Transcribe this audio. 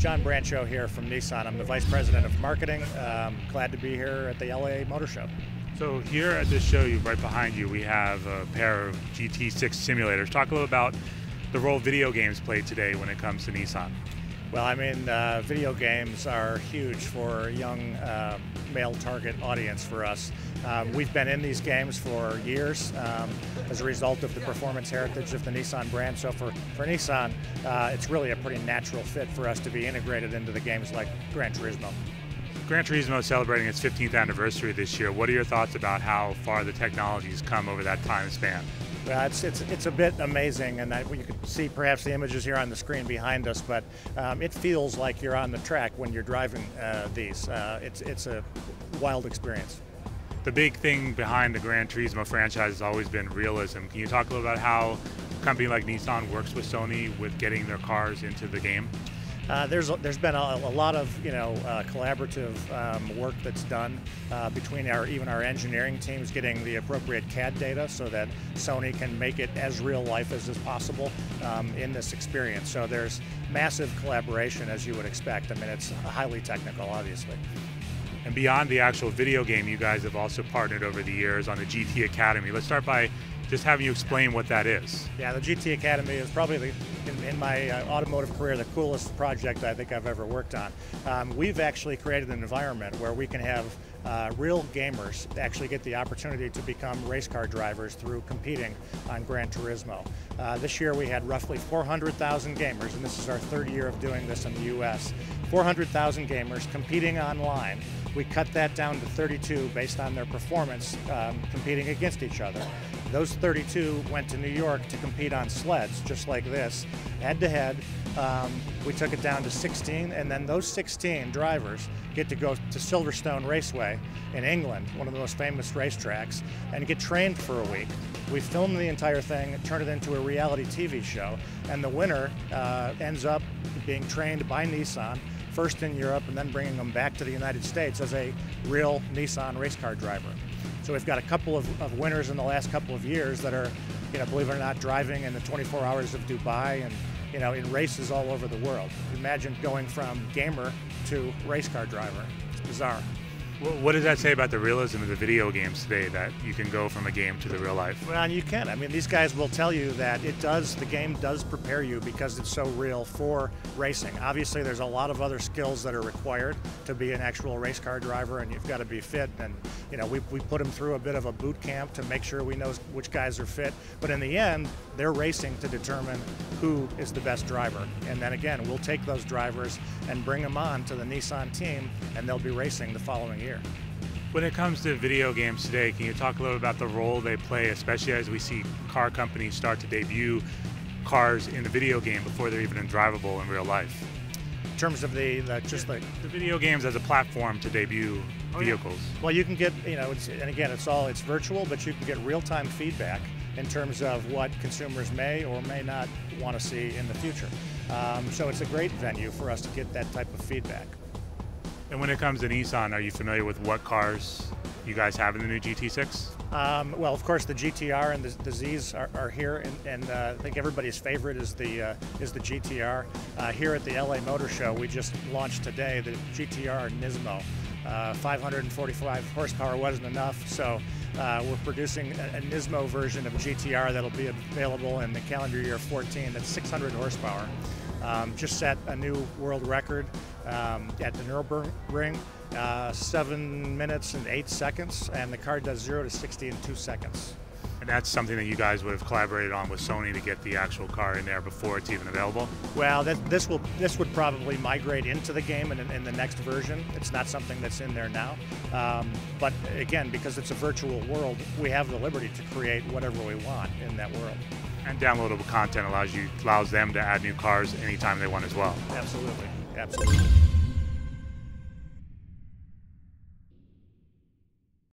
Jon Brancheau here from Nissan. I'm the Vice President of Marketing. Um, glad to be here at the LA Motor Show. So here at this show, you right behind you, we have a pair of GT6 simulators. Talk a little about the role video games play today when it comes to Nissan. Well, I mean, uh, video games are huge for a young uh, male target audience for us. Um, we've been in these games for years um, as a result of the performance heritage of the Nissan brand. So for, for Nissan, uh, it's really a pretty natural fit for us to be integrated into the games like Gran Turismo. Gran Turismo is celebrating its 15th anniversary this year. What are your thoughts about how far the technology's come over that time span? Uh, it's, it's, it's a bit amazing, and I, you can see perhaps the images here on the screen behind us, but um, it feels like you're on the track when you're driving uh, these. Uh, it's, it's a wild experience. The big thing behind the Gran Turismo franchise has always been realism. Can you talk a little about how a company like Nissan works with Sony with getting their cars into the game? Uh, there's there's been a, a, lot of you know uh, collaborative um, work that's done uh, between our even our engineering teams getting the appropriate CAD data so that Sony can make it as real life as is possible um, in this experience. So there's massive collaboration as you would expect. I mean it's highly technical, obviously. And beyond the actual video game, you guys have also partnered over the years on the GT Academy. Let's start by just having you explain what that is. Yeah, the GT Academy is probably the, in, in, my uh, automotive career the coolest project I think I've ever worked on. Um, we've actually created an environment where we can have uh, real gamers actually get the opportunity to become race car drivers through competing on Gran Turismo. Uh, this year we had roughly 400,000 gamers, and this is our third year of doing this in the U.S. 400,000 gamers competing online. We cut that down to 32 based on their performance um, competing against each other. Those 32 went to New York to compete on sleds, just like this, head to head. Um, we took it down to 16, and then those 16 drivers get to go to Silverstone Raceway in England, one of the most famous racetracks, and get trained for a week. We filmed the entire thing, turned it into a reality TV show, and the winner uh, ends up being trained by Nissan first in Europe and then bringing them back to the United States as a real Nissan race car driver. So we've got a couple of, of winners in the last couple of years that are, you know, believe it or not, driving in the 24 hours of Dubai and, you know, in races all over the world. Imagine going from gamer to race car driver. It's bizarre. What does that say about the realism of the video games today that you can go from a game to the real life? Well, you can. I mean, these guys will tell you that it does, the game does prepare you because it's so real for racing. Obviously, there's a lot of other skills that are required to be an actual race car driver, and you've got to be fit. And, you know, we, we put them through a bit of a boot camp to make sure we know which guys are fit. But in the end, they're racing to determine who is the best driver. And then again, we'll take those drivers and bring them on to the Nissan team, and they'll be racing the following year When it comes to video games today, can you talk a little about the role they play, especially as we see car companies start to debut cars in the video game before they're even drivable in real life? In terms of the, the just like the video games as a platform to debut oh, vehicles. Yeah. Well, you can get you know, and again, it's all it's virtual, but you can get real-time feedback in terms of what consumers may or may not want to see in the future. Um, so it's a great venue for us to get that type of feedback. And when it comes to Nissan, are you familiar with what cars you guys have in the new GT6? Um, well, of course, the GTR and the, the Zs are, are here, and, and uh, I think everybody's favorite is the uh, is the GTR. Uh, here at the LA Motor Show, we just launched today the GTR Nismo. Uh, 545 horsepower wasn't enough, so uh, we're producing a, a, Nismo version of GTR that'll be available in the calendar year 14. That's 600 horsepower. Um, just set a new world record um, at the Nürburgring, uh, seven minutes and eight seconds, and the car does zero to 60 in two seconds. And that's something that you guys would have collaborated on with Sony to get the actual car in there before it's even available. Well, that, this will this would probably migrate into the game in, in the next version. It's not something that's in there now, um, but again, because it's a virtual world, we have the liberty to create whatever we want in that world. And downloadable content allows you allows them to add new cars anytime they want as well. Absolutely, absolutely.